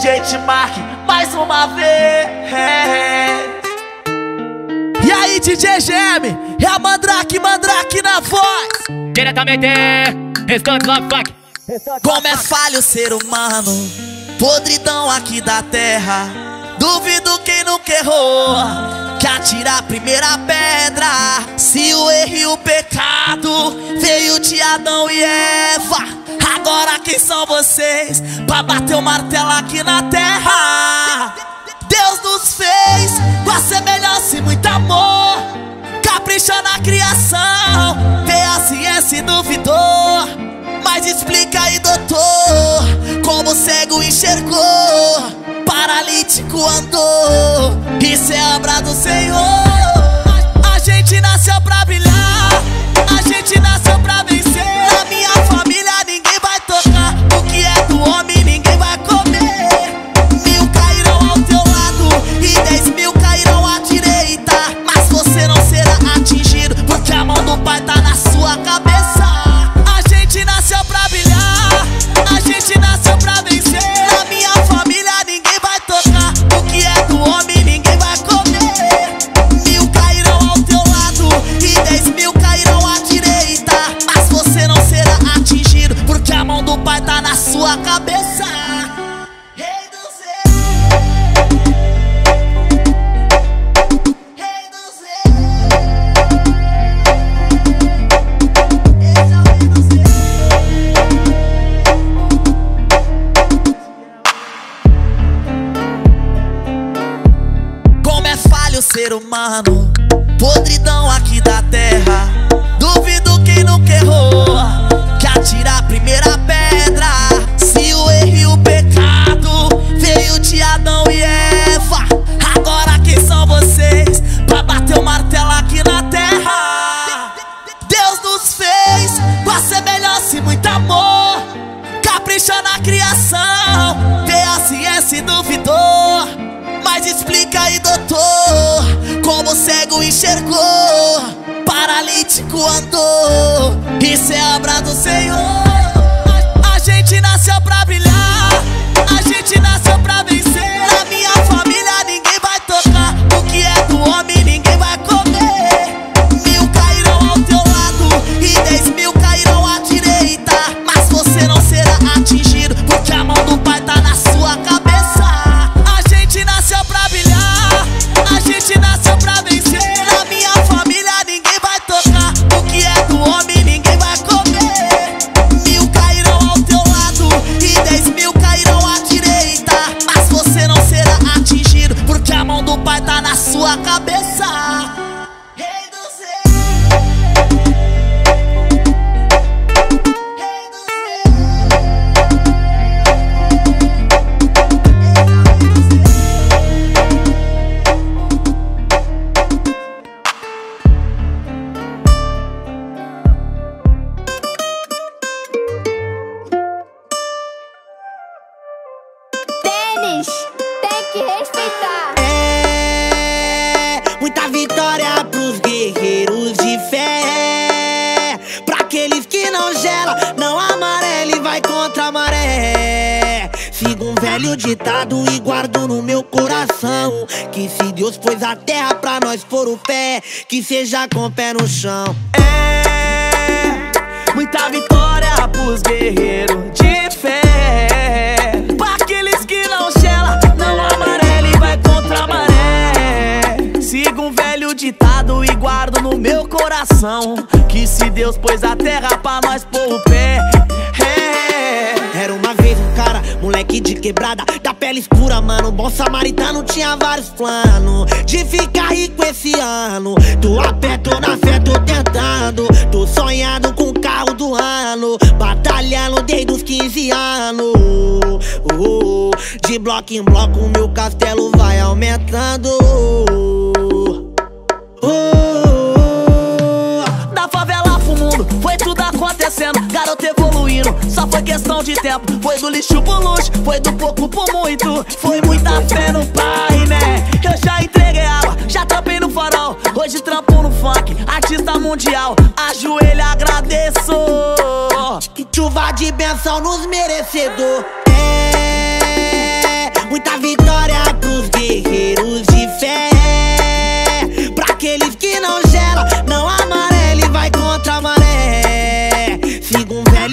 DJ T-Mark mais uma vez. E aí, DJ GM, é a Mandrake, Mandrake na voz. Diretamente, Restante Love Funk. Como é falho ser humano, podridão aqui da terra. Duvido quem nunca errou, que atira a primeira pedra. Se o erro e o pecado veio de Adão e Eva, agora quem são vocês pra bater o martelo aqui na terra? Deus nos fez com a semelhança e muito amor. Capricha na criação, vê a ciência e duvidou. Mas explica aí, doutor, como o cego enxergou, paralítico andou. Isso é obra do Senhor. A, gente nasceu pra brilhar, a gente nasceu pra vencer. Lado e ser humano, podridão aqui da terra. Andou. Isso é obra Senhor. Que seja com o pé no chão. É muita vitória pros guerreiros de fé. Pra aqueles que não gela, não amarela e vai contra a maré. Sigo um velho ditado e guardo no meu coração. Que se Deus pôs a terra pra nós pôr o pé. Moleque de quebrada, da pele escura, mano. Bom samaritano tinha vários planos de ficar rico esse ano. Tô a pé, tô na fé, tô tentando. Tô sonhando com o carro do ano, batalhando desde os 15 anos. Oh, oh, de bloco em bloco, meu castelo vai aumentando. Oh, Da favela pro mundo, foi tudo acontecendo. Garoto evoluindo, só foi questão de tempo. Foi do lixo pro luxo, foi do pouco pro muito. Foi muita fé no pai, né? Eu já entreguei água, já trampei no farol. Hoje trampo no funk, artista mundial. Ajoelho, agradeço. Chuva de benção nos merecedor. É Muita vitória pros guerreiros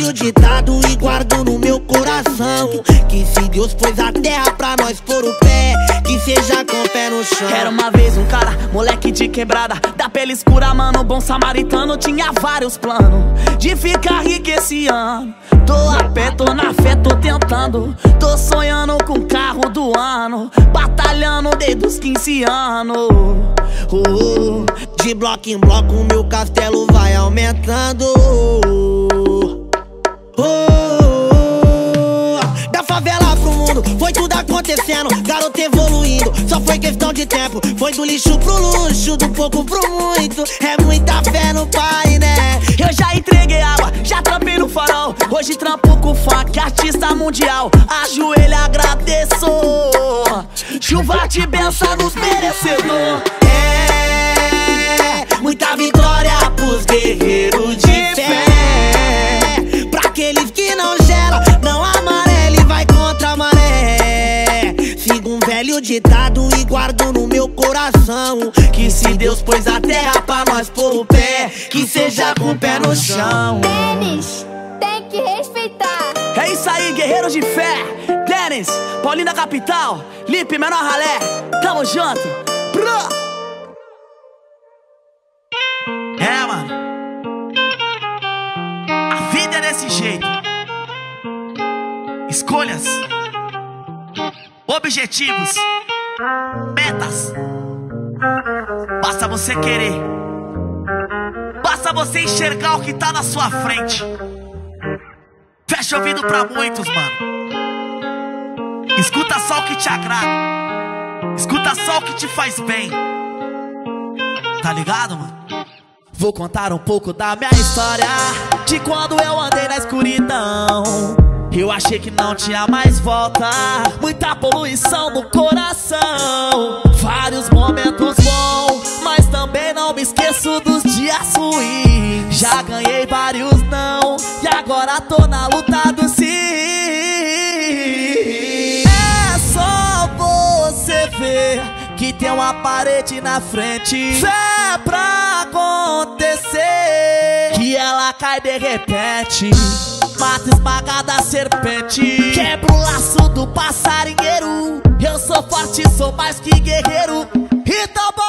velho ditado e guardo no meu coração. Que se Deus pôs a terra pra nós pôr o pé, que seja com pé no chão. Era uma vez um cara, moleque de quebrada Da pele escura, mano, bom samaritano Tinha vários planos de ficar rico esse ano Tô a pé, tô na fé, tô tentando Tô sonhando com o carro do ano Batalhando desde os 15 anos Oh, oh. De bloco em bloco, meu castelo vai aumentando. Oh, da favela pro mundo, foi tudo acontecendo. Garoto evoluindo, só foi questão de tempo. Foi do lixo pro luxo, do pouco pro muito. É muita fé no pai, né? Eu já entreguei água, já trampei no farol Hoje trampo com funk, artista mundial Ajoelho, agradeço Chuva de benção nos merecedor ditado e guardo no meu coração. Que se Deus pôs a terra pra nós pôr o pé, que seja com o pé no chão. Denis, tem que respeitar. É isso aí, guerreiros de fé Dennis, Paulinho da Capital Lipe, menor ralé Tamo junto Pro. É, mano A vida é desse jeito Escolhas Objetivos Metas Basta você querer Basta você enxergar o que tá na sua frente Fecha ouvido pra muitos, mano. Escuta só o que te agrada. Escuta só o que te faz bem. Tá ligado, mano? Vou contar um pouco da minha história. De quando eu andei na escuridão. Eu achei que não tinha mais volta. Muita poluição no coração. Vários momentos bons, mas também não me esqueço dos dias ruins. Já ganhei vários não, e agora tô na luta do sim. É só você ver que tem uma parede na frente. Fé pra acontecer, que ela cai de repente. Mata esmagada serpente. Quebra o laço do passarinheiro. Eu sou forte, sou mais que guerreiro. Então bola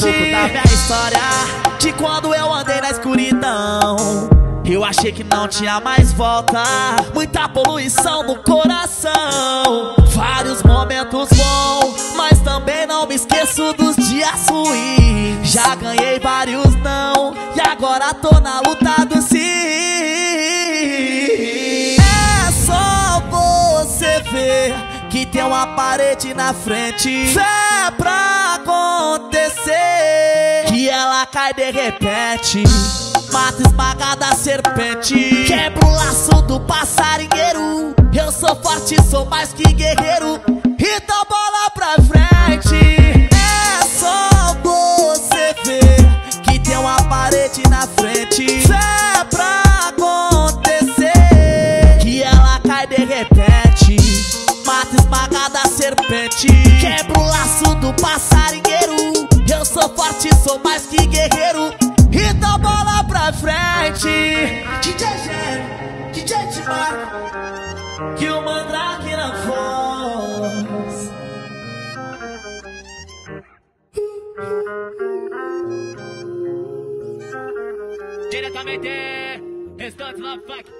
pouco da minha história De quando eu andei na escuridão. Eu achei que não tinha mais volta Muita poluição no coração. Vários momentos bons Mas também não me esqueço dos dias ruins. Já ganhei vários não E agora tô na luta do sim. É só você ver tem uma parede na frente. Fé pra acontecer, que ela cai de repente. Mata esmagada a serpente, quebra o laço do passarinheiro. Eu sou forte, sou mais que guerreiro. Então bola pra frente. É só você ver que tem uma parede na frente. Fé pra serpente. Quebra o laço do passarinheiro. Eu sou forte, sou mais que guerreiro. Então bola pra frente. DJ Gênio, DJ Timac Que o mandrake na voz. Diretamente, Restante Love Fuck.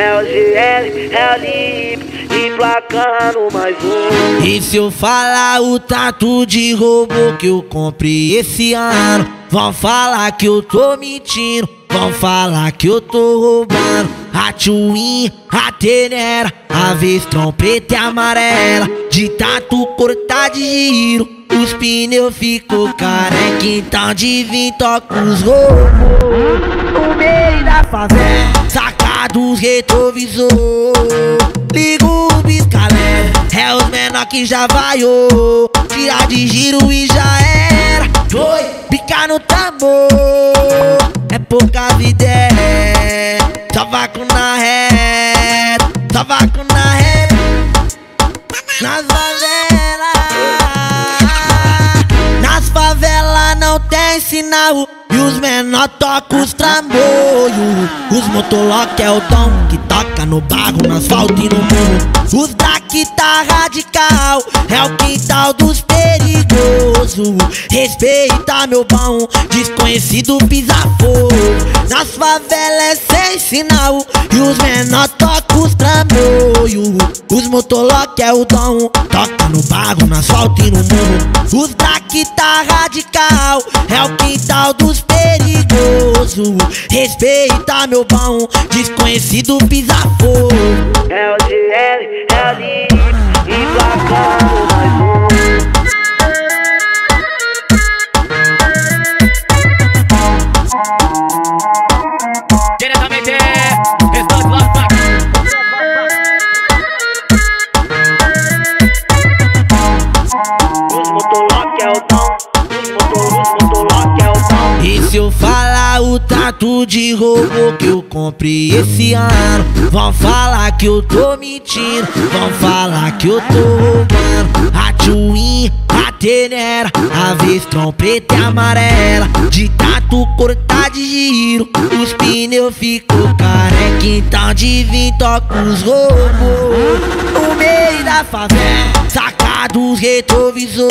É o GL, é o Lip, emplacando mais um. E se eu falar o tatu de robô que eu comprei esse ano? Vão falar que eu tô mentindo, vão falar que eu tô roubando. a Twin, a Tenera, a Vestron preta e amarela. De tato cortar de giro, os pneus ficou careca. Então de vim toca os robôs no meio da favela. Sacados retrovisor, liga o biscalé. É os menor que já vaiou, tirar de giro e já era. Foi, picar no tambor, é pouca vida, é. Só vaco na reta, só vaco na reta. Nas favelas, nas favelas não tem sinal. E os menor tocam os trambolhos. Os motolock é o dom que toca no barro, no asfalto e no mundo. Os daqui tá radical, é o quintal dos perigosos. Respeita meu bom, desconhecido pisa. Nas favelas é sem sinal, e os menor tocam os trambolhos. Os motolock é o dom, toca no barro, no asfalto e no mundo. Os daqui tá radical, é o quintal dos perigosos. Respeita meu bom, desconhecido pisa fogo. É o GL, é o Lip, emplacando mais se eu falar o tatu de roubo que eu comprei esse ano? Vão falar que eu tô mentindo, vão falar que eu tô roubando. A A Vestron preta e amarela. De tatu cortar de giro, os pneus ficou careca. Então de vim toca os robôs no meio da favela. Sacados retrovisor,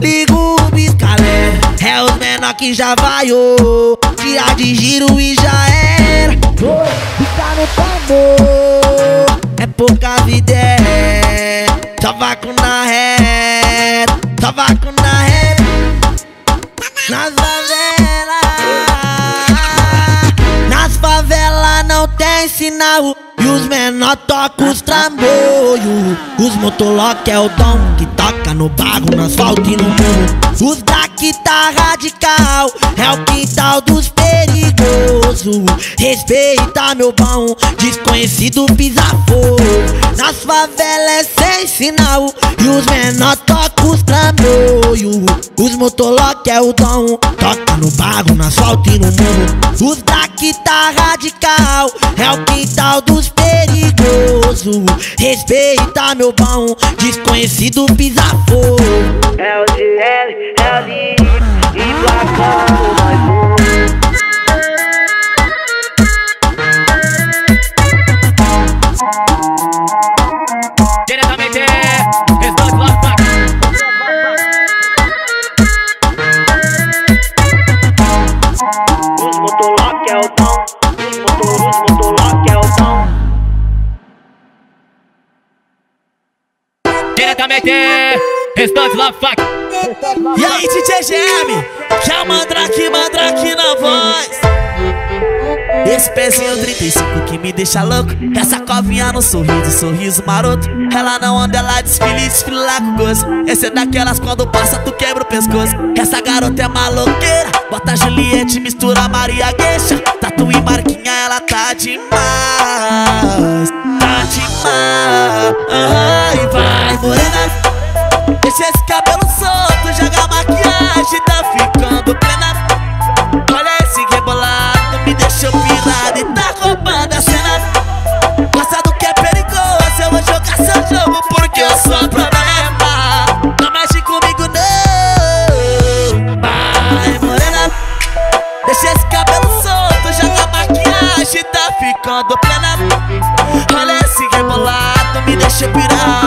liga o biscalé. É os menor que já vaiou, tirar de giro e já era. Ficar no tambor, é pouca vida, é. Só vaco na reta, só vaco na reta. Nas favelas, nas favelas não tem sinal. E os menor tocam os trambolhos. Os motolock é o dom que toca no barro, no asfalto e no mundo. Os daqui tá radical, é o quintal dos perigosos. Respeita meu bom, desconhecido pisa. Nas favelas é sem sinal, e os menor tocam os trambolhos. Os motolock é o dom, toca no barro, no asfalto e no mundo. Os daqui tá radical, é o quintal dos perigosos. Respeita meu bom, desconhecido pisa. É o GL, é o Lip, emplacando mais um. Diretamente, Responde Love Pack. E aí, DJ GM, já mandrake, mandrake na voz. Esse pezinho 35 que me deixa louco. Essa covinha no sorriso, sorriso maroto. Ela não anda, ela desfile, desfile lá com gozo. Esse é daquelas quando passa, tu quebra o pescoço. Essa garota é maloqueira. Bota Juliette, mistura Maria Gueixa. Tatu e Marquinha, ela tá demais. Tá demais. Ai, vai, morena. Deixa esse cabelo solto, joga a maquiagem, tá ficando plena. Rebolado, me deixou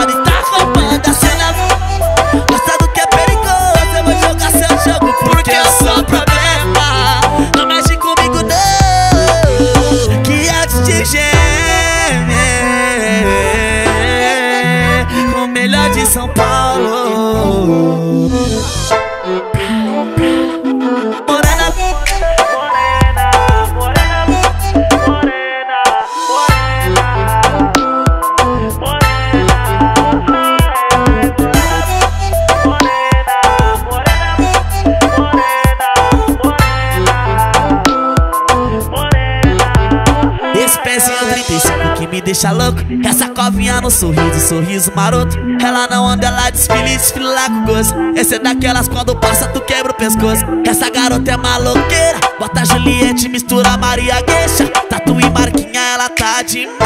deixa louco. Essa covinha no sorriso, sorriso maroto. Ela não anda, ela desfila e desfila lá com gosto. Essa é daquelas quando passa, tu quebra o pescoço. Essa garota é maloqueira. Bota Juliette, mistura Maria Gueixa. Tatu e marquinha, ela tá demais.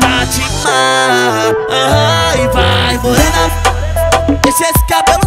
Tá demais. Ai, vai, morena. Deixa esse cabelo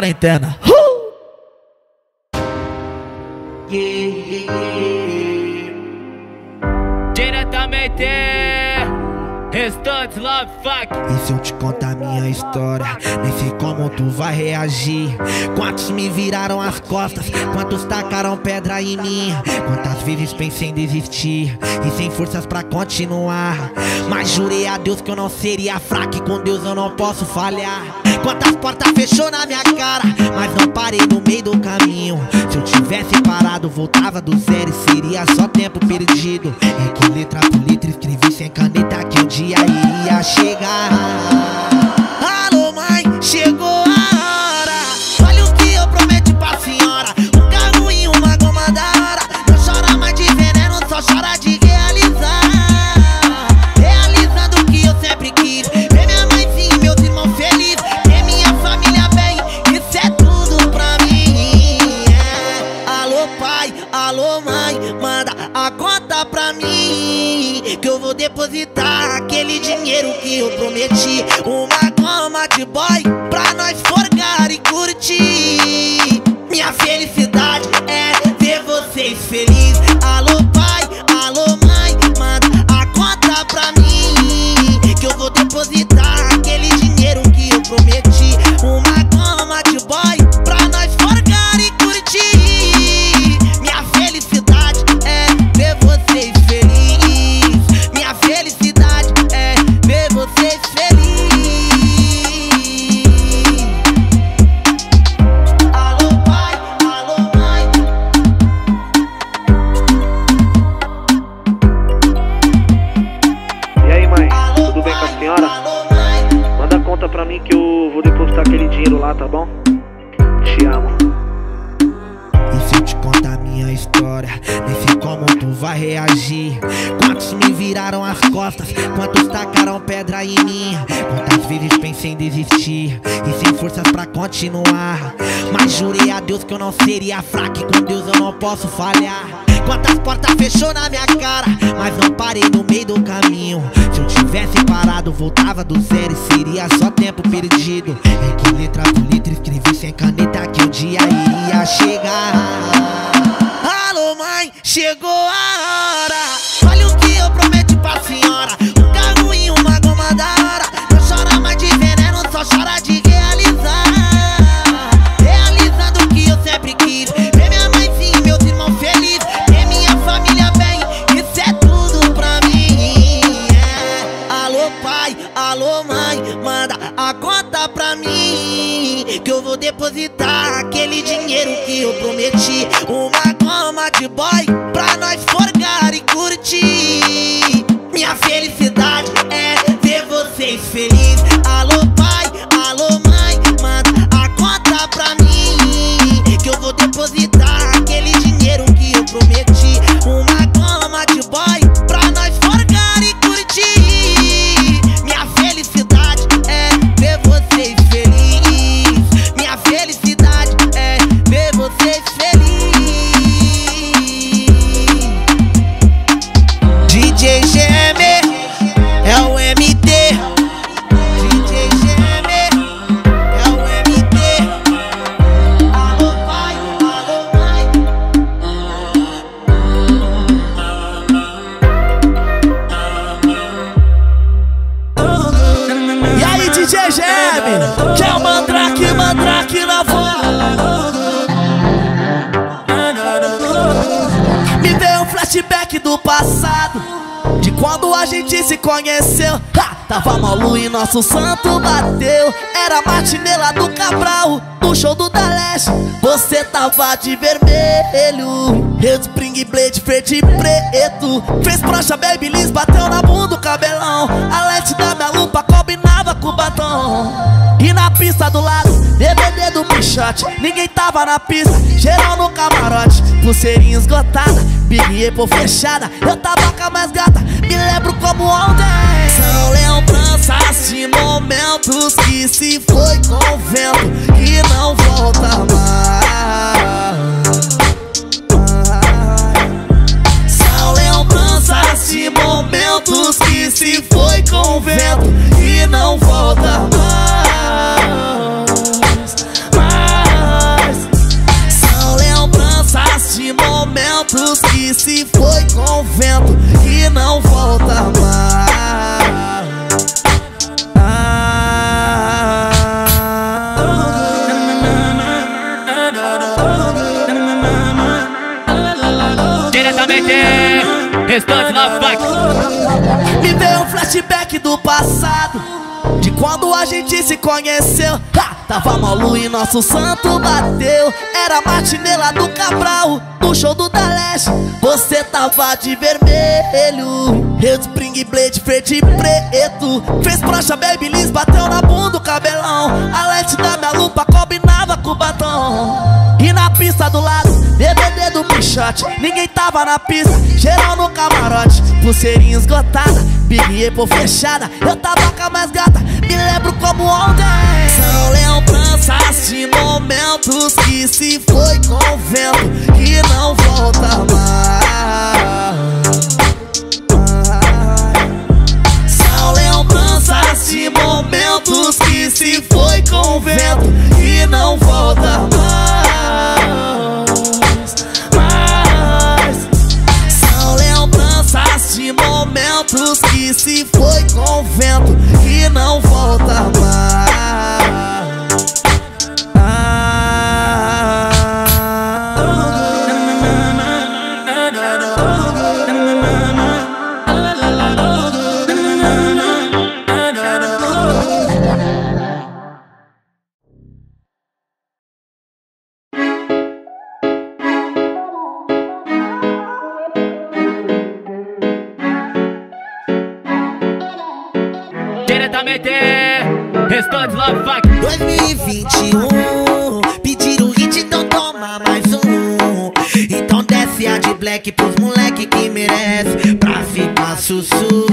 quarentena. Diretamente. Restantes Love Fuck. E se eu te contar minha história, nem sei como tu vai reagir. Quantos me viraram as costas, quantos tacaram pedra em mim. Quantas vezes pensei em desistir e sem forças pra continuar. Mas jurei a Deus que eu não seria fraco e com Deus eu não posso falhar. Quantas portas fechou na minha cara, mas não parei no meio do caminho. Se eu tivesse parado, voltava do zero e seria só tempo perdido. É que letra por letra escrevi sem caneta que um dia iria chegar. Alô, mãe, chegou aquele dinheiro que eu prometi. Uma não seria fraco e com Deus eu não posso falhar. Quantas portas fechou na minha cara, mas não parei no meio do caminho. Se eu tivesse parado, voltava do zero manda a conta pra mim. Que eu vou depositar aquele dinheiro que eu prometi. Uma goma de boy pra nós forgar e curtir. Nosso santo bateu. Era matinela do Cabral No show do Da Leste Você tava de vermelho Eu de Spring Blade verde e preto. Fez prancha Babyliss, bateu na bunda o cabelão. A lente da minha lupa combinava com o batom E na pista do lado, DVD do Pichote Ninguém tava na pista, geral no camarote. Pulseirinha esgotada, Big Apple fechada. Eu tava com a mais gata, me lembro como ontem. São lembranças de momentos que se foi com o vento E não volta mais. São lembranças de momentos que se foi com o vento E não volta restante na faca. Me veio um flashback do passado De quando a gente se conheceu. Ha! Tava malu e nosso santo bateu. Era matinela do Cabral No show do Da Leste Você tava de vermelho Eu Spring Blade verde e preto. Fez prancha Babyliss, bateu na bunda o cabelão. A lente da minha lupa combinava com o batom E na pista do lado, DVD do Pichote Ninguém tava na pista, geral no camarote Pulseirinha esgotada, Big Apple fechada. Eu tava com a mais gata, me lembro como ontem São lembranças de momentos que se foi com o vento E não volta mais que se foi com o vento E não volta mais Mais. São lembranças de momentos que se foi com o vento E não volta mais Diretamente, restante na faca. 2021 Pediram hit, então toma mais um. Então desce a de black pros moleque que merece Pra ficar sussu.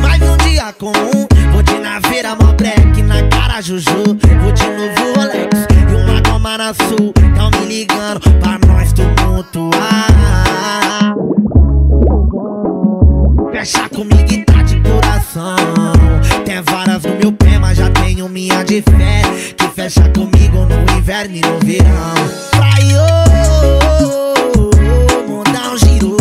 Mais um dia comum Vou de naveira, mó black Na cara Juju. Vou de novo Rolex E uma goma na sul. Tão me ligando Pra nós tumultuar. Fecha comigo e coração. Tem varas no meu pé, mas já tenho minha de fé Que fecha comigo no inverno e no verão. Praio, mundão girou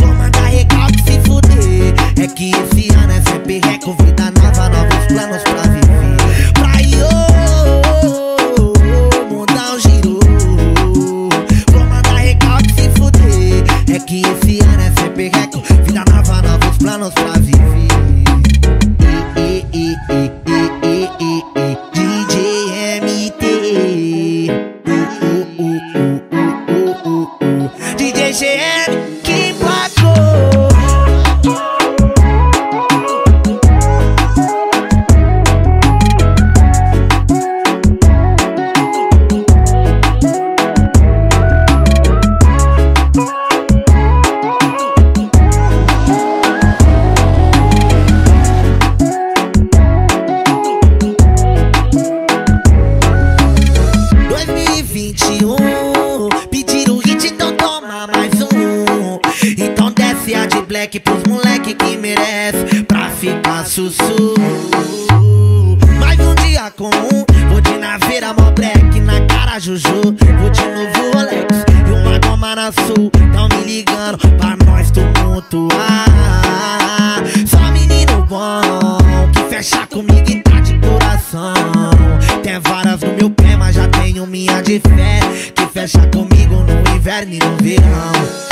Vou mandar recalque se fuder. É que esse ano é sempre reco Vida nova, novos planos faz tumultuar Só menino bom Que fecha comigo e tá de coração. Tem varas no meu pé, mas já tenho minha de fé. Que fecha comigo no inverno e no verão.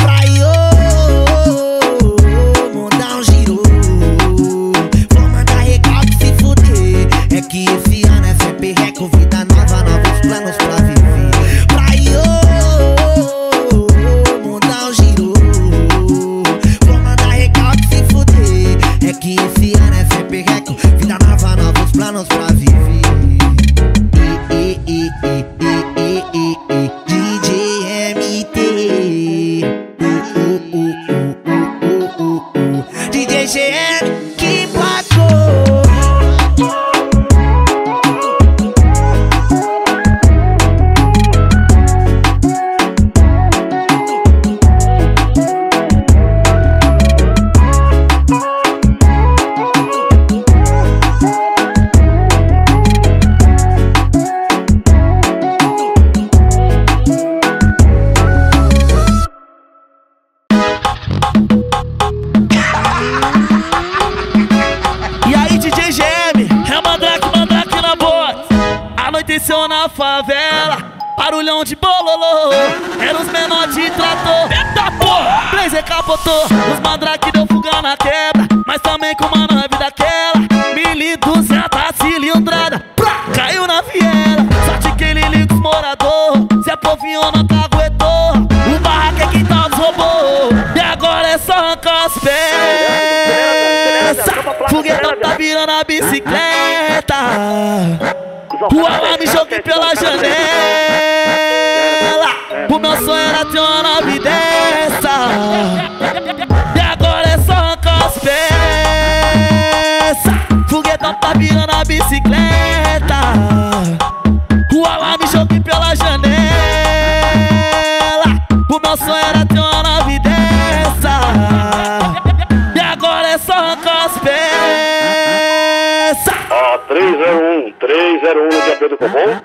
Pedro Cobom.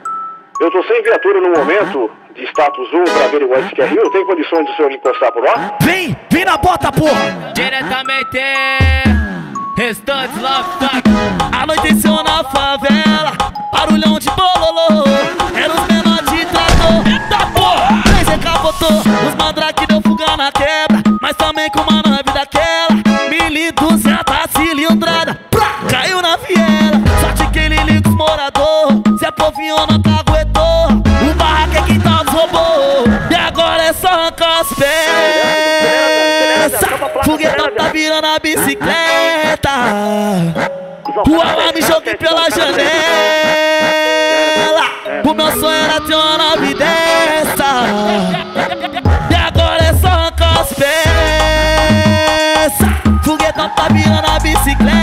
Eu tô sem viatura no momento de status 1 pra averiguar esse QRU. Tem condições do senhor encostar por lá? Vem, vem na bota, porra! Diretamente Restantes Love Fuck Anoiteceu na favela, barulhão de bololô. Era os menores de trator. Eita porra! Blazer capotou, os mandrake deu fuga na quebra. Mas também com uma povinho não caguetou, o barraco é quem tá os robô. E agora é só arrancar as peças. Foguetão tá virando a bicicleta. O alarme joguei pela janela. O meu sonho era ter uma nave dessa. E agora é só arrancar as peças. Foguetão tá virando a bicicleta.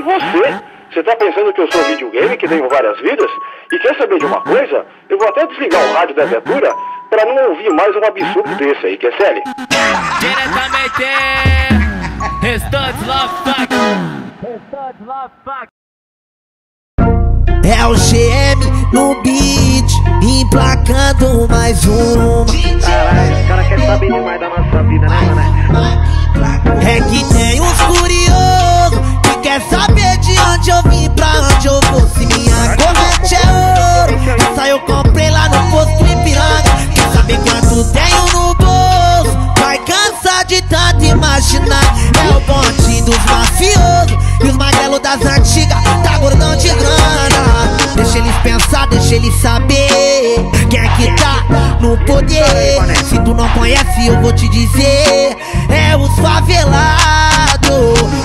Vai você! Você tá pensando que eu sou videogame, que tenho várias vidas? E quer saber de uma coisa? Eu vou até desligar o rádio da viatura pra não ouvir mais um absurdo desse aí, quer sério? Diretamente Restantes Love Fuck Restantes Love Fuck É o GM no beat, emplacando mais uma. Caralho, os caras querem saber demais da nossa vida, né, deixa eles saber quem é que tá no poder. Se tu não conhece, eu vou te dizer: é os favelados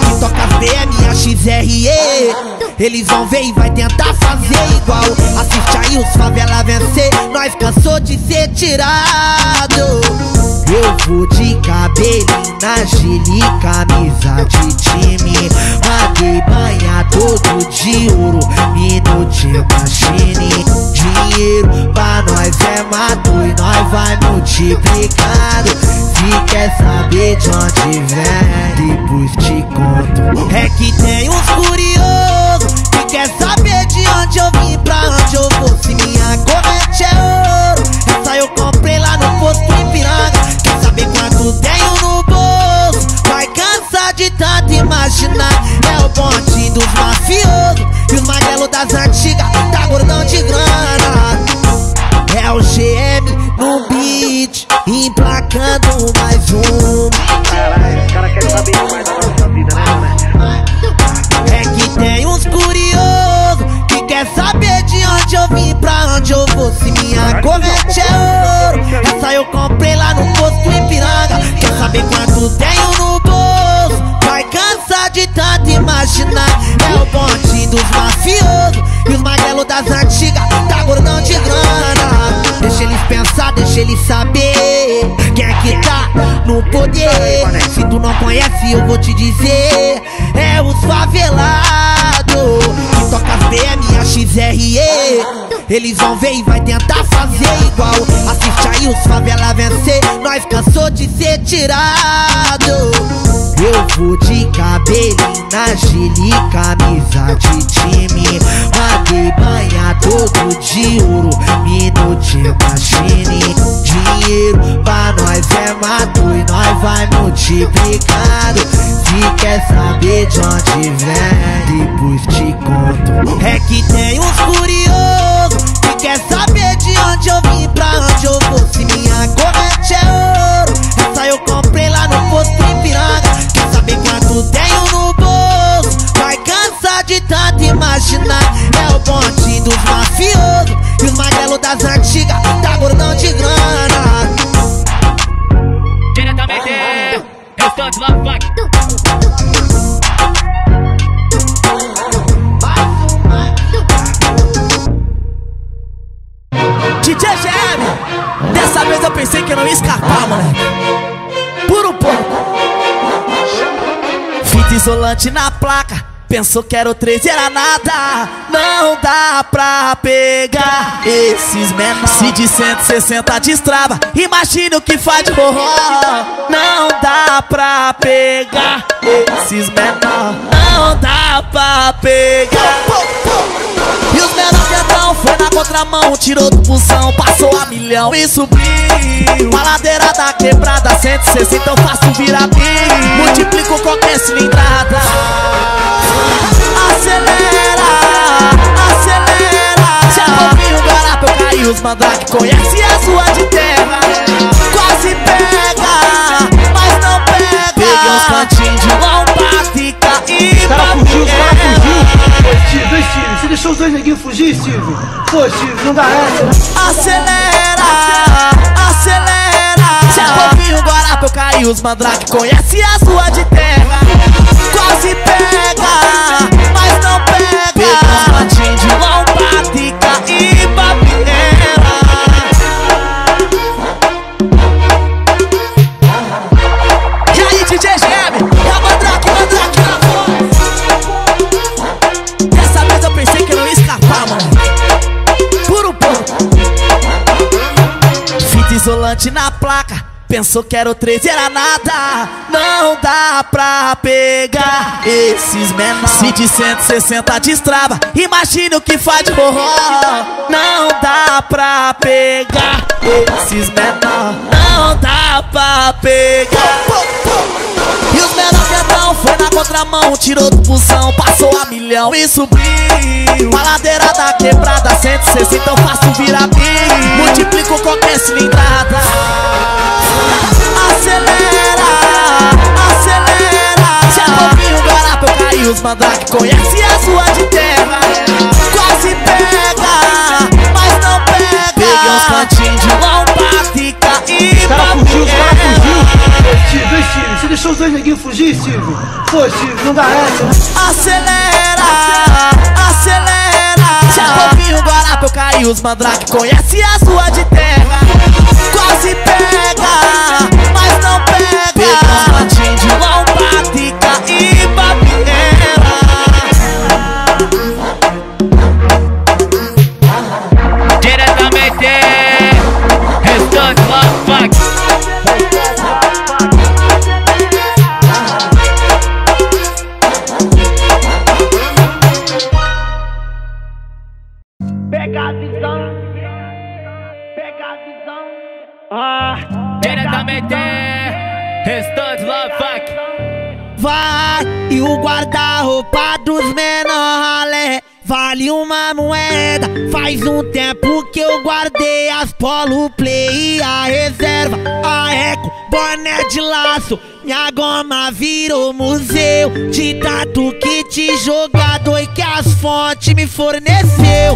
que toca e a XRE. Eles vão ver e vai tentar fazer igual. Assiste aí os favela vencer. Nós cansou de ser tirado. Eu vou de cabelo na gile, camisa de time. Mandei banhar todo de ouro, minute machine. Dinheiro pra nós é mato e nós vai multiplicando. Se quer saber de onde vem, depois te conto. É que tem uns curiosos que quer saber de onde eu vim, pra onde eu vou. Se minha corrente é ouro, essa eu comprei lá no posto Ipiranga. Quer saber quanto tenho no bolso? Vai cansar de tanto imaginar. É o bonde dos mafiosos imaginar É o bonde dos mafiosos E os magrelos das antigas. Tá gordão de grana. Deixa eles pensar, deixa eles saber Quem é que tá no poder. Se tu não conhece eu vou te dizer. É os favelados Que toca as BM e a XRE eles vão ver e vai tentar fazer igual. Assiste aí os favela vencer. Nós cansou de ser tirado. Eu vou de cabelinho na gile Camisa de time. Mandei todo de ouro. Minute machine Dinheiro pra nós é mato E nós vai multiplicando Se quer saber de onde vem. Depois te conto. É que tem uns curiosos Que quer saber de onde eu vim Pra onde eu vou? Se minha corrente é ouro Essa eu comprei lá no posto Ipiranga Quer saber quanto tenho no bolso? Vai cansar de tanto imaginar. É o bonde dos mafiosos E os magrelos das antigas. Tá gordão de grana dessa vez eu pensei que eu não ia escapar, moleque. Por um pouco. Fita isolante na placa. Pensou que era o 13 era nada Não dá pra pegar esses menores Se de 160 destrava Imagina o que faz de forró Não dá pra pegar esses menores Não dá pra pegar e os menores quedão foi na contramão, tirou do pulsão, passou a milhão e subiu. A ladeira da quebrada, 160 eu faço virar. Multiplico qualquer cilindrada. Acelera, acelera. Se a pouquinho garapa eu caí, os mandrake conhece a sua de terra. Quase pega, mas não pega. Peguei uns cantinhos de lombata e caí pra fugiu, terra. fugiu. Ô, Steve, ô, Steve, você deixou os dois neguinhos fugir, Steve? Pô, Steve, não dá essa. Acelera, acelera Se a pouquinho guarapa eu caí, os mandrake conhece a sua de terra Isolante na Pensou que era o 13 era nada Não dá pra pegar esses menores Se de 160 destrava Imagina o que faz de forró Não dá pra pegar esses menores Não dá pra pegar e os menores quedão foi na contramão, tirou do pulsão, passou a milhão e subiu. A ladeira da quebrada, 160 eu faço virar mil. Multiplico qualquer cilindrada. Acelera, acelera. Se a pouquinho garapa eu caí, os mandrake conhece a sua de terra. Quase pega, mas não pega. Peguei uns cantinhos de lombata e caí pra fugiu, os caras Vieira. fugiu. Ô, Steve, ô, Steve, você deixou os dois neguinhos fugir, Steve? Pô, Steve, não dá essa. Acelera, acelera Pouquinho guarapa eu caí, os mandrake conhece a sua de terra. Quase pega, mas não pega. Uns patinhos de lombata Tanto que te jogador e que as fontes me forneceu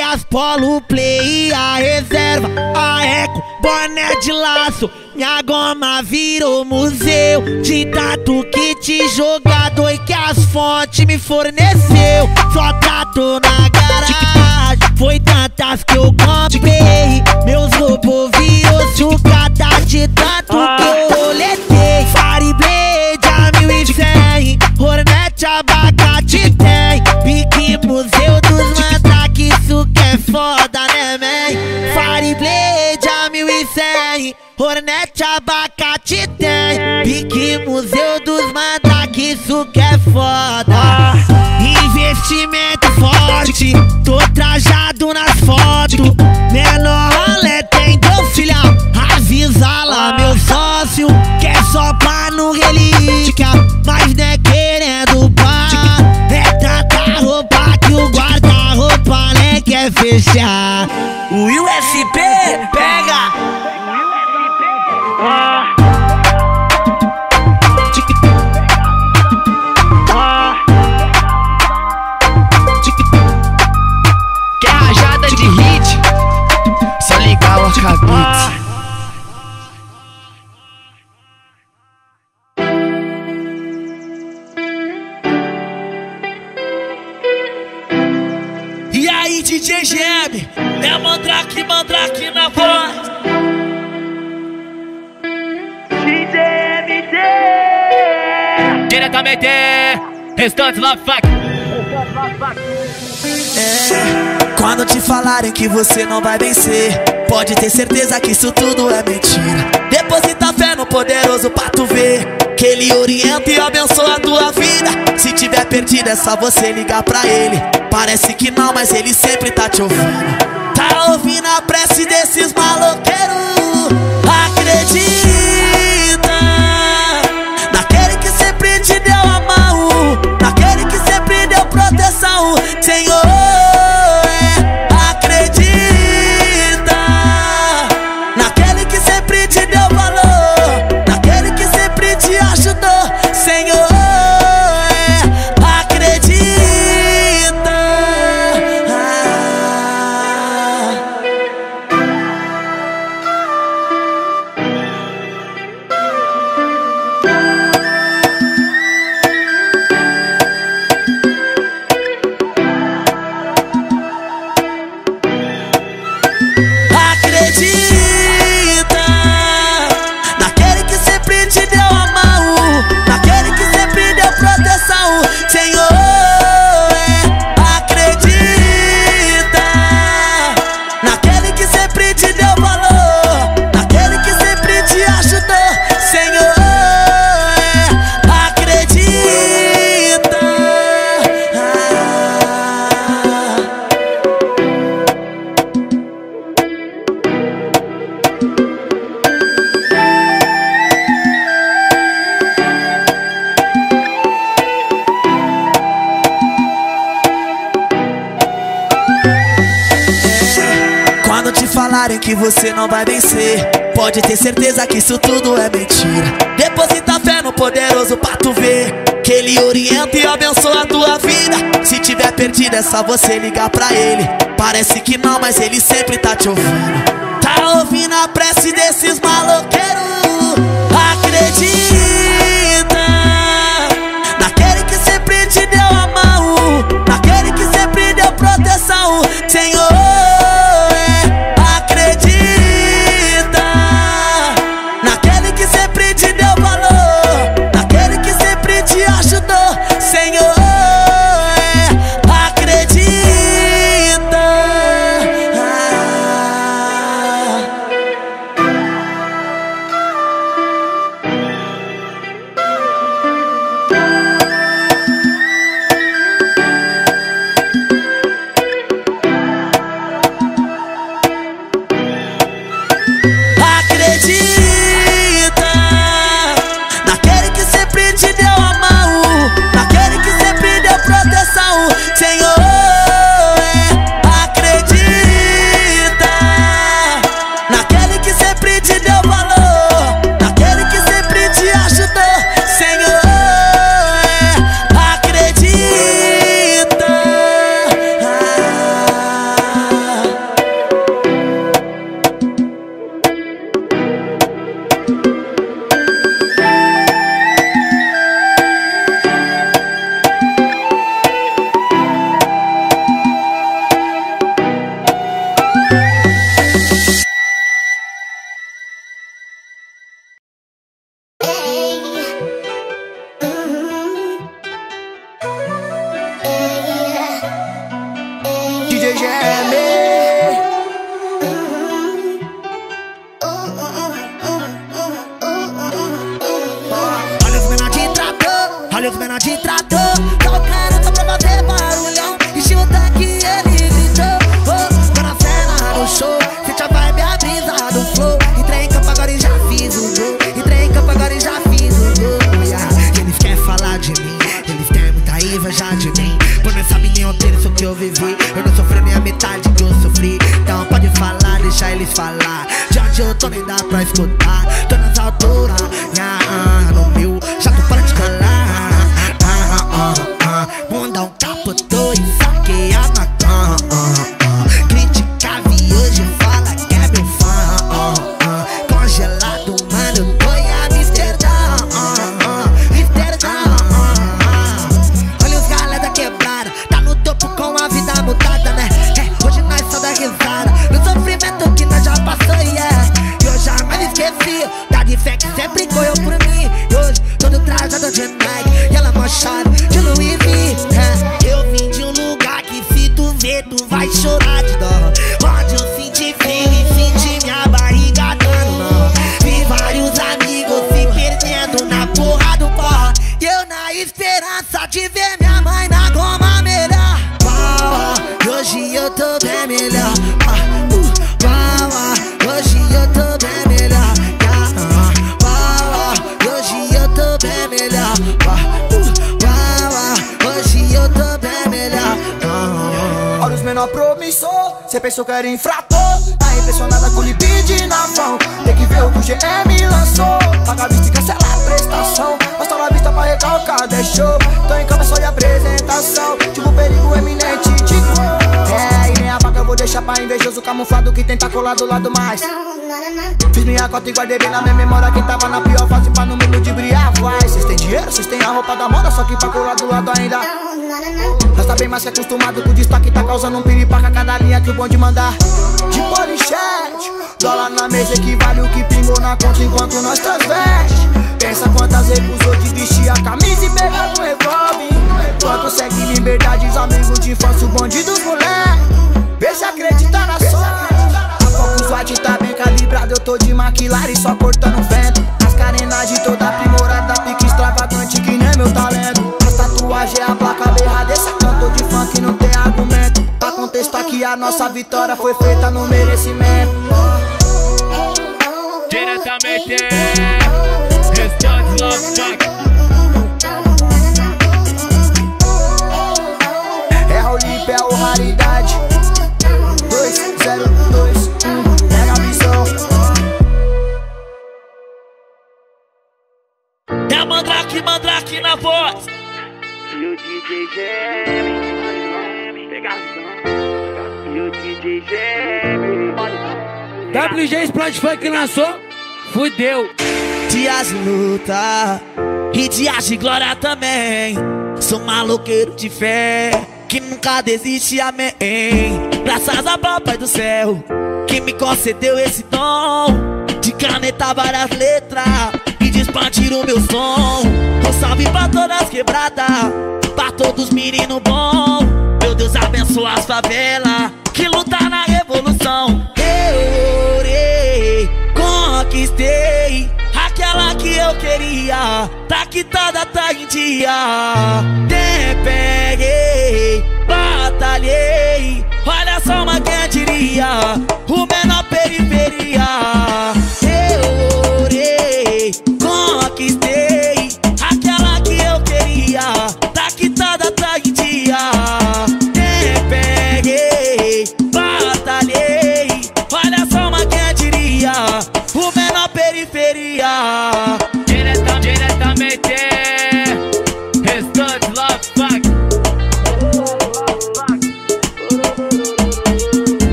as polo play a reserva A eco, boné de laço. Minha goma virou museu De tanto que te jogador e que as fontes me forneceu. Só trato na garagem Foi tantas que eu comprei. Meus robôs virou sucata de tanto que eu roletei Hornet abacate tem. Pique museu dos mandrake Isso que é foda. Investimento forte Tô trajado nas fotos. Menor rolê tem do filhão Avisa lá meu sócio Que é só pra no relíquia. Mas não é querendo pá. É tanta roupa que o guarda-roupa nem quer fechar. O USP GM, é mandrake, mandrake na voz. Diretamente, restante Love Fuck. Quando te falarem que você não vai vencer, pode ter certeza que isso tudo é mentira. Deposita fé no poderoso pra tu ver que ele orienta e abençoa a tua vida. Se tiver perdido, é só você ligar pra ele. Parece que não, mas ele sempre tá te ouvindo. Só você ligar pra de mim. Por não sabe nem o terço que eu vivi. Eu não sofri nem a metade que eu sofri. Então pode falar, deixa eles falar. De onde eu tô nem dá pra escutar. Tô nas alturas, nha, no meu. Tô para de colar. Ah, ah, ah, cê pensou que era infrator? Tá impressionada com o na mão. Tem que ver o que o GM lançou. Paga a vista e cancela a prestação. Basta na vista pra recalcar, deixou. Tô em campo só de apresentação. Tipo perigo eminente, tipo É, e nem a vaga eu vou deixar pra invejoso Camuflado que tenta colar do lado mais. Fiz minha cota e guardei bem na minha memória. Quem tava na pior fase pra no mundo de briar vai. Cês têm dinheiro, cês têm a roupa da moda Só que pra colar do lado ainda tá bem mais que acostumado com o destaque Tá causando um piripaca cada linha que o bonde mandar De polichete Dólar na mesa equivale o que pingou na conta Enquanto nós transveste. Pensa quantas recusou de vestir a camisa E pegar no revólver. Quanto segue liberdade Os amigos de infância, o bonde dos moleques Vê se acredita na sorte. A Focus White tá bem calibrado Eu tô de McLaren só cortando vento a nossa vitória foi feita no merecimento. Diretamente, Restante Love Jack. É o Lipe, é o Raridade. 202, pega a visão. É a Mandrake, Mandrake na voz. E o DJ WG Splash Funk lançou, fudeu. Dias de luta e dias de glória também. Sou maloqueiro de fé que nunca desiste, amém. Graças ao papai do céu que me concedeu esse dom de caneta várias letras e de expandir o meu som. Um salve pra todas quebradas, pra todos menino bom. Meu Deus abençoa as favelas que luta na revolução. Eu orei, conquistei aquela que eu queria. Tá quitada, tá em dia. Te peguei, batalhei. Olha só, mas quem diria? O menor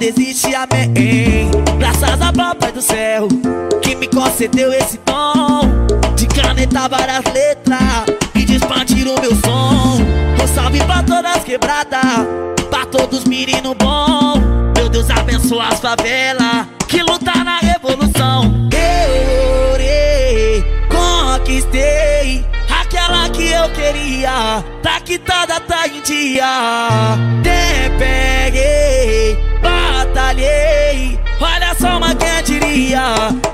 desiste, amém. Graças ao papai do céu que me concedeu esse dom de caneta várias letras e de expandir o meu som. Um salve pra todas quebradas, pra todos menino bom. Meu Deus abençoa as favelas que luta na revolução. Eu orei, conquistei aquela que eu queria. Tá quitada, tá em dia. Te peguei, batalhei. Olha só, mas quem diria?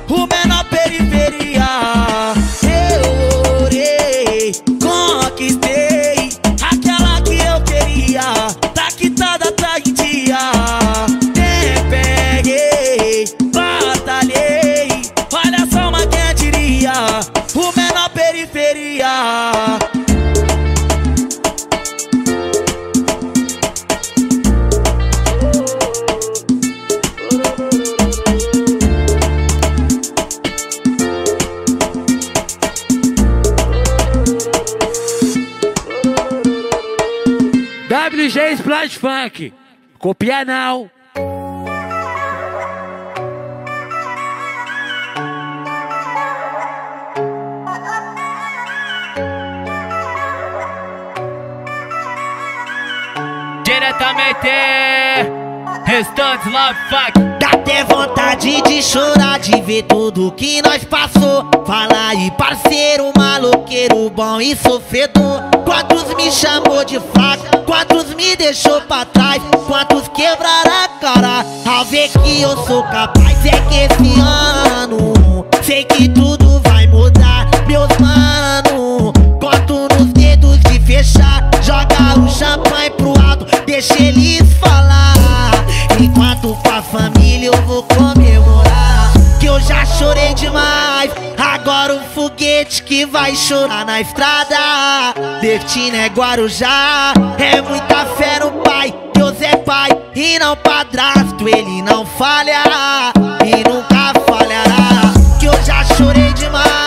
Splash Funk. Copia não. Diretamente, Restante Love Funk. Até vontade de chorar de ver tudo que nós passou. Fala aí, parceiro, maloqueiro bom e sofredor. Quantos me chamou de fraco, quantos me deixou pra trás, quantos quebraram a cara. Ao ver que eu sou capaz, é que esse ano sei que tudo vai mudar. Meus mano, conto nos dedos de fechar. Joga o champanhe pro alto, deixa eles chorei demais. Agora o foguete que vai chorar na estrada. Destino é Guarujá. É muita fé no pai. Deus é pai e não padrasto. Ele não falha e nunca falhará. Que eu já chorei demais.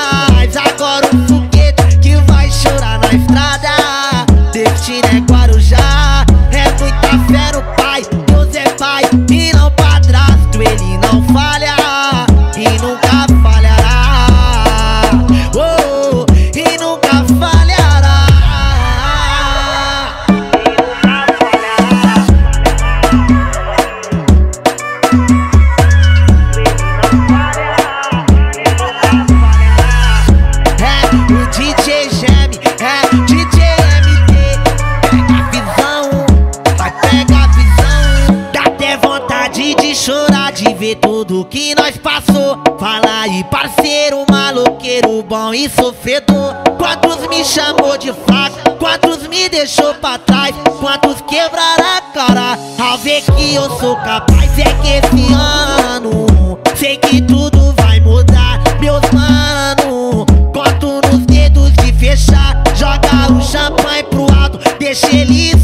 Tudo que nós passou. Fala aí, parceiro, maloqueiro bom e sofredor. Quantos me chamou de fraco, quantos me deixou pra trás, quantos quebraram a cara. Ao ver que eu sou capaz, é que esse ano sei que tudo vai mudar. Meus mano, conto nos dedos de fechar. Joga o champanhe pro alto, deixa eles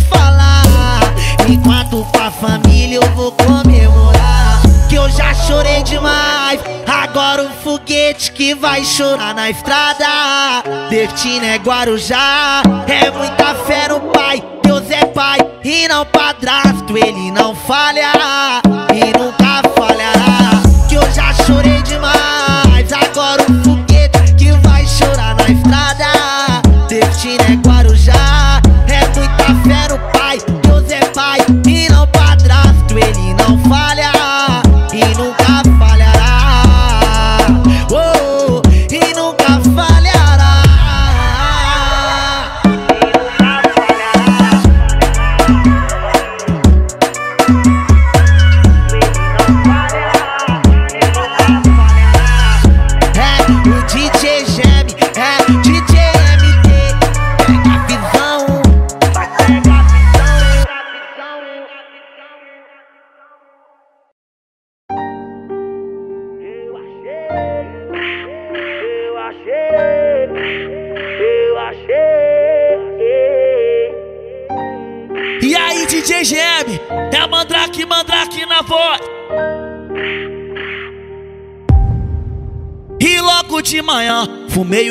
chorei demais. Agora o foguete que vai chorar na estrada. Destino é Guarujá, é muita fé no pai. Deus é pai e não padrasto, ele não falha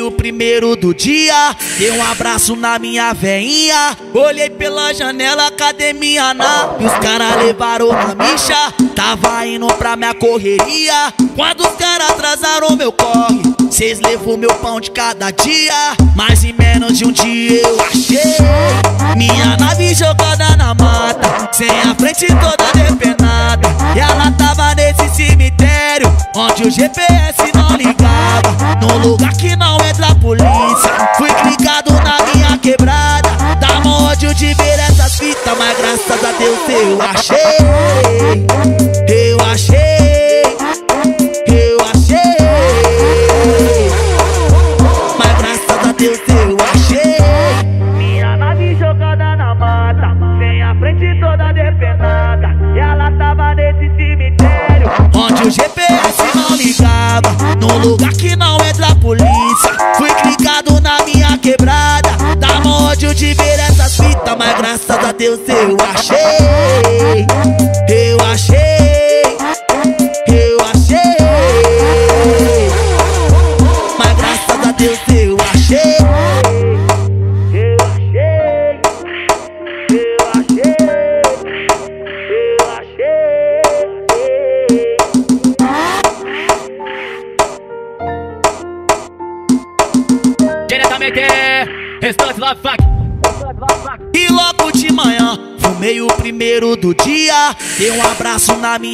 o primeiro do dia. Dei um abraço na minha veinha. Olhei pela janela, academia na. E os caras levaram na micha. Tava indo pra minha correria. Quando os caras atrasaram meu corre, cês levou meu pão de cada dia. Mas em menos de um dia eu achei minha nave jogada na mata. Sem a frente toda depenada. Onde o GPS não ligava. Num lugar que não entra a polícia. Fui clicado na minha quebrada. Dá mó ódio de ver essas fitas, mas graças a Deus eu achei. Eu achei. Graças a Deus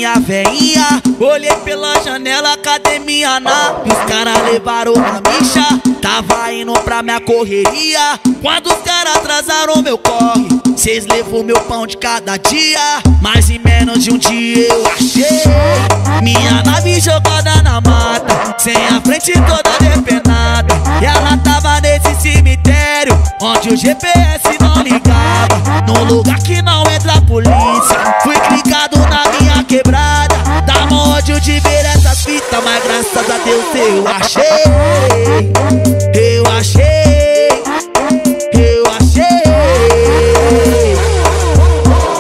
minha veinha. Olhei pela janela, academia na. Os caras levaram na micha. Tava indo pra minha correria. Quando os caras atrasaram meu corre, cês levou meu pão de cada dia. Mas em menos de um dia eu achei minha nave jogada na mata. Sem a frente toda depenada. E ela tava nesse cemitério, onde o GPS não ligava. Num lugar que não entra a polícia. Essas fitas, mas graças a Deus eu achei. Eu achei. Eu achei.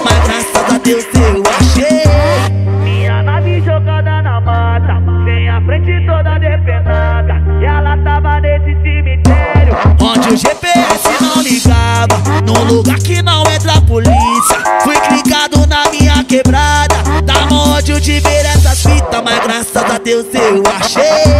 Mas graças a Deus eu achei. Minha nave jogada na mata, sem a frente toda depenada. E ela tava nesse cemitério. Onde o GPS não ligava Num lugar que não entra a polícia Fui clicado na minha quebrada Dá mó ódio de ver graças a Deus eu achei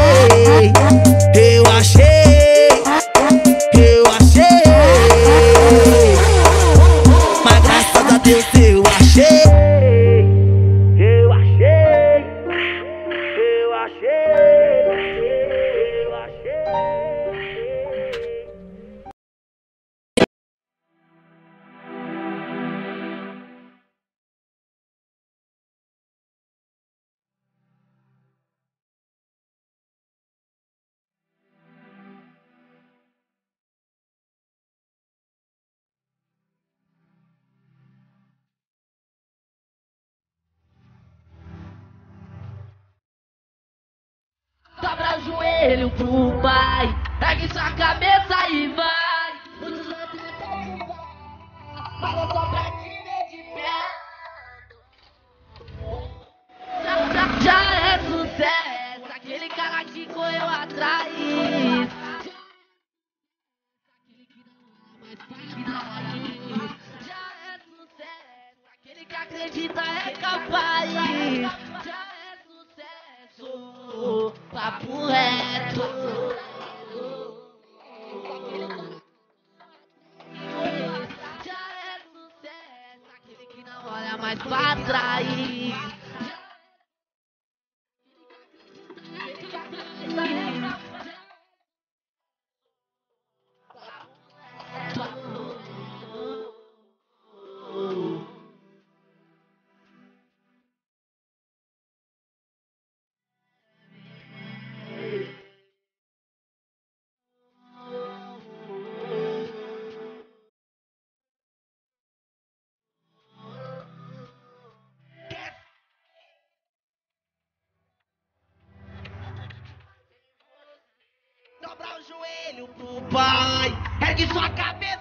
joelho pro pai, ergue sua cabeça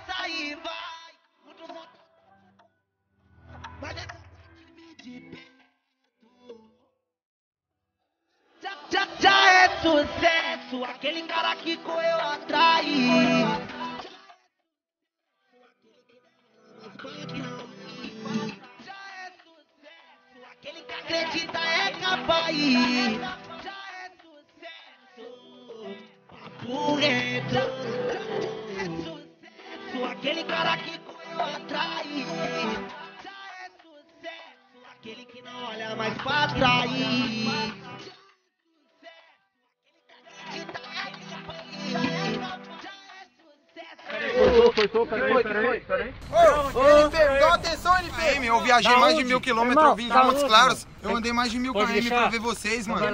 viajei mais de mil quilômetros, eu vim de Montes Claros. Eu andei mais de mil km pra ver vocês, mano.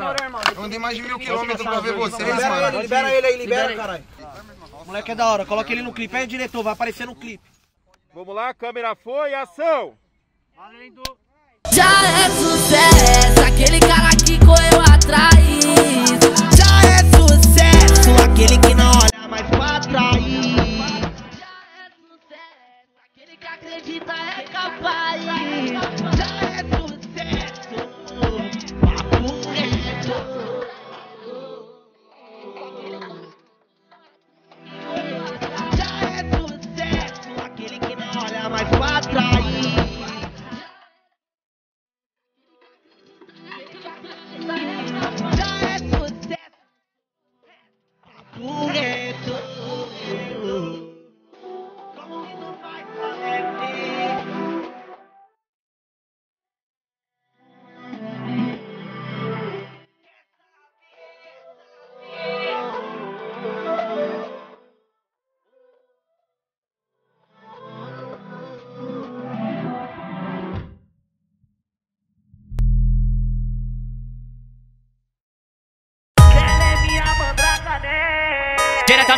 Eu andei mais de mil quilômetros pra ver vocês, mano. libera ele aí, libera, caralho. Moleque é da hora, coloca ele no clipe. Aí, diretor, vai aparecer no clipe. Vamos lá, câmera foi, ação! Já é sucesso, aquele cara que correu atrás.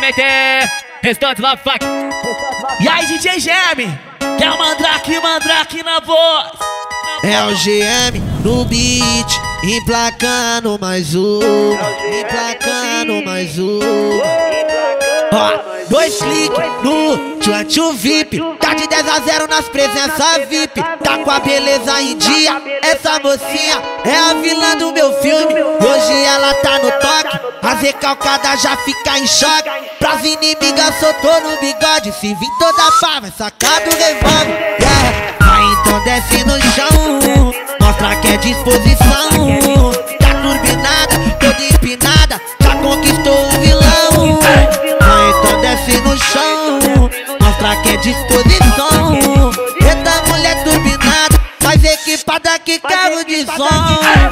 Diretamente, restante Love Fuck. E aí, DJ Geme, que é o Mandrake, Mandrake na voz. É o GM no beat, emplacando mais um, emplacando mais um. Ó, dois cliques no Tchutchu VIP, tá de 10 a 0 nas presenças VIP, tá com a beleza em dia. Essa mocinha é a vilã do meu filme. Hoje ela tá no toque, as recalcadas já fica em choque. Pras inimigas soltou no bigode, se vir toda pá, vai sacar do revólver. Yeah. Vai então desce no chão, mostra que é disposição. Tá turbinada, toda empinada, já conquistou o vilão. Vai então desce no chão, mostra que é disposição. Eita mulher turbinada, mais equipada que carro de som.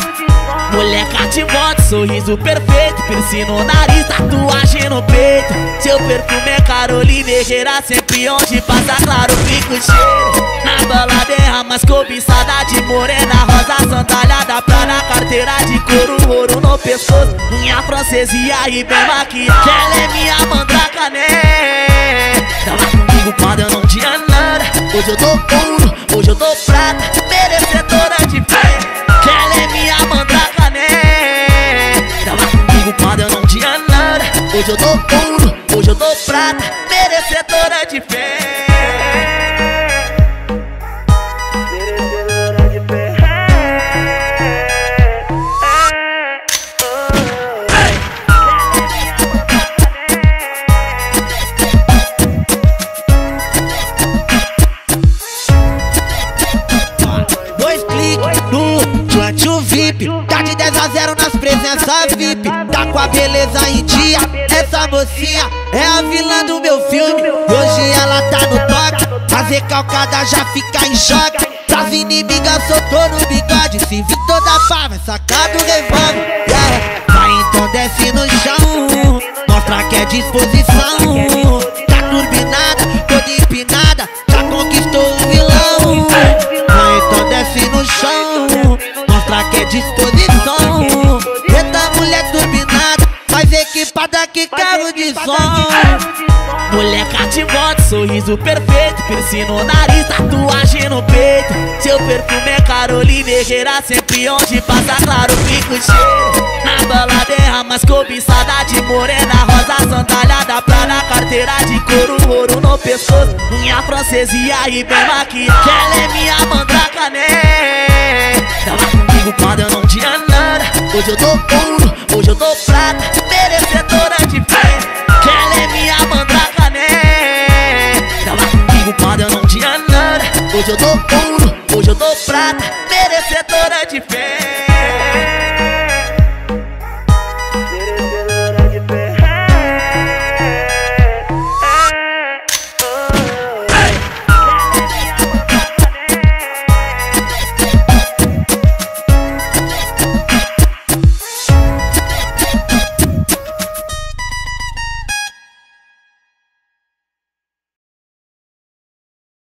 Moleca de moto, sorriso perfeito Piercing no nariz, tatuagem no peito. Seu perfume é Caroline Herrera Sempre onde passa, claro, fica o cheiro. Na balada é a mais cobiçada de morena Rosa sandália pra na carteira de couro Ouro no pescoço, unha francesa e bem maquiada Ela é minha mandraca, né? Tava comigo quando eu não tinha nada. Hoje eu tô ouro, hoje eu tô prata Merecedora de Hoje eu tô ouro, hoje eu tô prata Merecedora de fé é a vilã do meu filme. Hoje ela tá no toque. A recalcada já fica em choque. Pras inimigas soltou no bigode. Se vir toda vai sacar do revólver. Yeah. Vai então desce no chão. Mostra que é disposição. Tá turbinada, toda empinada. Já conquistou o vilão. Vai então desce no chão. Mostra que é disposição. Som. Moleca de moto, sorriso perfeito Piercing no nariz, tatuagem no peito. Seu perfume é Caroline Herrera Sempre onde passa, claro, fica o cheiro. Na balada é a mais cobiçada de morena Rosa sandália pra carteira de couro Ouro no pescoço, unha francesa e bem maquiada Ela é minha mandraca, né? Tava comigo quando eu não tinha nada. Hoje eu tô ouro, hoje eu tô prata Hoje eu tô ouro,